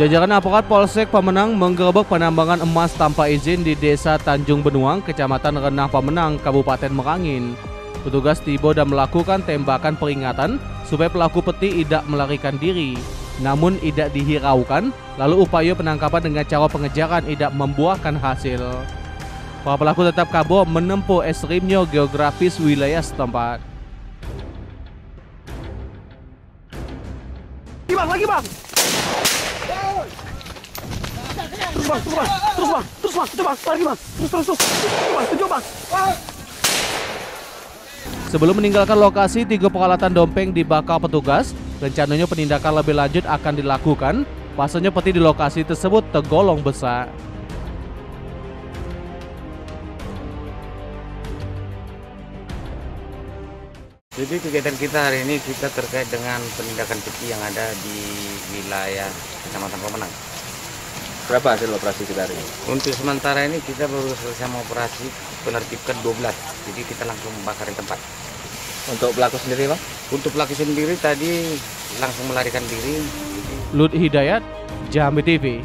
Jajaran aparat Polsek Pemenang menggerebek penambangan emas tanpa izin di Desa Tanjung Benuang, Kecamatan Renah Pemenang, Kabupaten Merangin. Petugas tiba dan melakukan tembakan peringatan supaya pelaku peti tidak melarikan diri. Namun tidak dihiraukan, lalu upaya penangkapan dengan cara pengejaran tidak membuahkan hasil. Para pelaku tetap kabur menempuh ekstrimnya geografis wilayah setempat. Lagi bang, lagi bang. Terus bang, terus bang, terus bang, terus bang, terus bang, lagi bang, terus terus terus, terus bang, tujuh bang. Sebelum meninggalkan lokasi, tiga peralatan dompeng dibakar petugas. Rencananya penindakan lebih lanjut akan dilakukan. Pasalnya peti di lokasi tersebut tergolong besar. Jadi kegiatan kita hari ini kita terkait dengan penindakan peti yang ada di wilayah Kecamatan Pemenang. Berapa hasil operasi kita hari ini? Untuk sementara ini kita baru selesai operasi penertibkan 12. Jadi kita langsung membakarin tempat. Untuk pelaku sendiri, Bang? Untuk pelaku sendiri tadi langsung melarikan diri. Lut Hidayat, Jambi TV.